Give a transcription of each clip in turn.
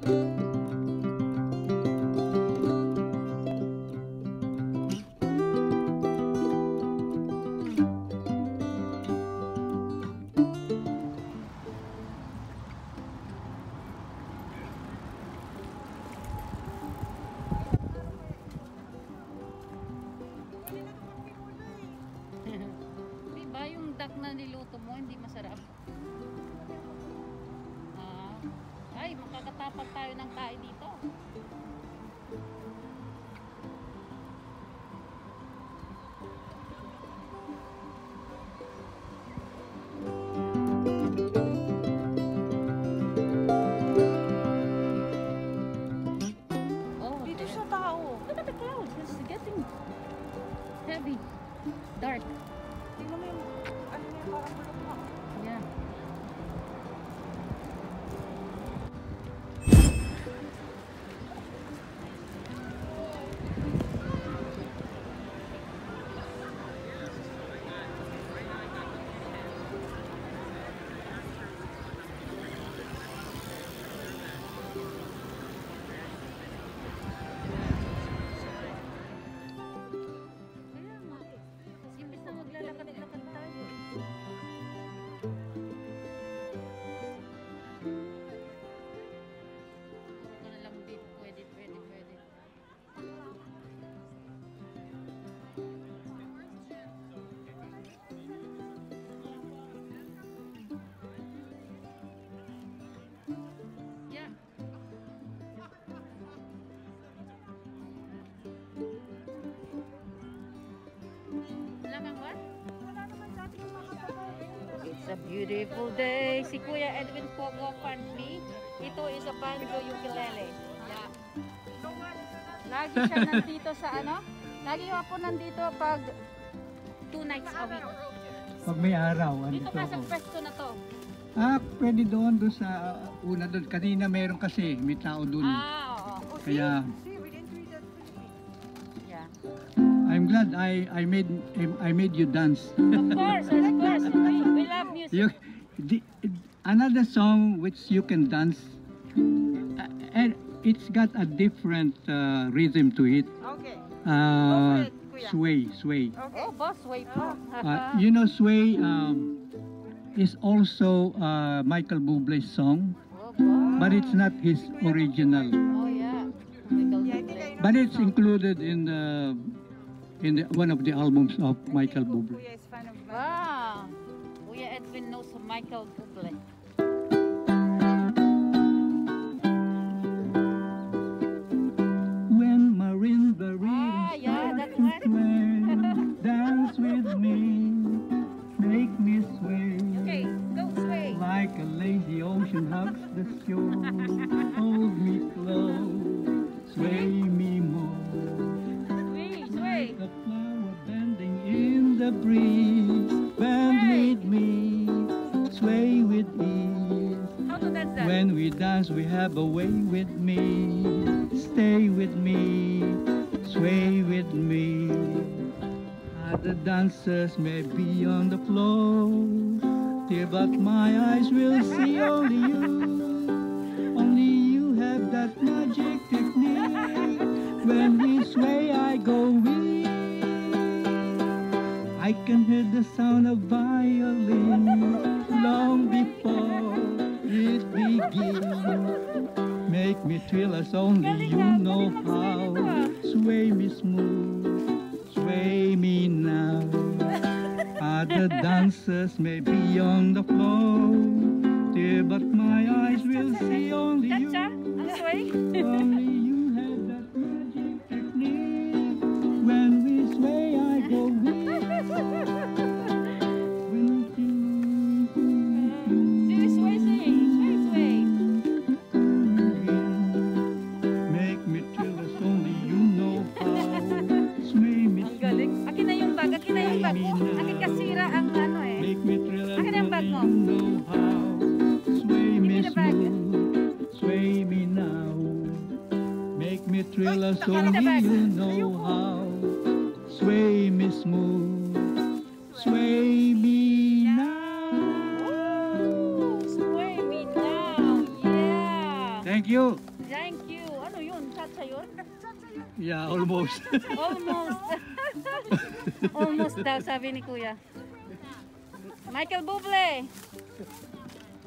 Di ba yung duck na niluto mo hindi masarap? Ay, makakatapag tayo ng kain dito. Oh, Dito sa tao. Look at the clouds. It's getting heavy, dark. Tingnan mo yung, ano niya, parang bulok na. Yeah. A beautiful day. Si Kuya Edwin Pogo fund me. Ito is a banjo ukulele. Yeah. Lagi siya nandito sa ano? Lagi ako nandito pag two nights a week. Pag may araw, Dito andito ka sa ako. pwesto na to. Ah, pwede doon, doon sa uh, una doon. Kanina meron kasi, may tao doon. Ah, oo. Oh? Kaya See, we didn't read that. Yeah. I'm glad I I made I made you dance. Of course, of course. We, we love music. You, the, another song which you can dance, uh, and it's got a different uh, rhythm to it. Okay. Uh, it, sway, sway. Okay. Oh, boss, wait po. Uh, you know, sway um, is also uh, Michael Bublé's song, oh, but it's not his original. Oh, yeah. Michael Yeah, I think Bublé. I know But it's song. included in the in the, one of the albums of I Michael think Bublé. Kuya is fan of Wow. Kuya Edwin knows Michael Bublé. When marimba Ah, yeah, start that one. dance with me, make me sway. Okay, go sway. Like a lazy ocean hugs the shore, hold me close, sway When we dance, we have a way with me. Stay with me, sway with me. Other dancers may be on the floor, dear, but my eyes will see only you. Only you have that magic technique. When we sway, I go weak. I can hear the sound of violin long before Make me thrill as only you know how. Sway me smooth, sway me now. Other dancers may be on the floor, dear, but my eyes will see only you. Cha-cha? Ang sway? Only you Make me thrill as Give me the only you know how. Sway me smooth, sway me now. Sway me now. Yeah. Thank Thank you. Thank you. Ano yun? Chacha yun? Yeah, almost. Almost. Almost daw, sabi ni Kuya. Michael Bublé.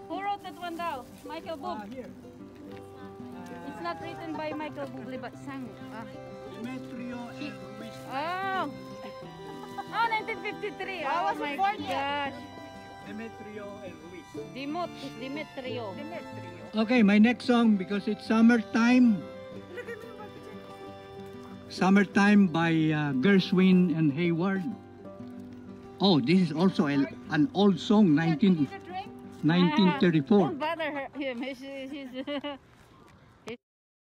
Who wrote that one daw? Michael Bublé. It's ah, not written by Michael Bublé but sang. Ah. Oh. Oh, 1953. Oh my gosh. Demetrio and Luis. Dimot, Dimetrio. Okay, my next song because it's summertime. Summertime by uh, Gershwin and Heyward. Oh, this is also a, an old song, 19, Ah, 1934. Don't bother her, him. He's, he's,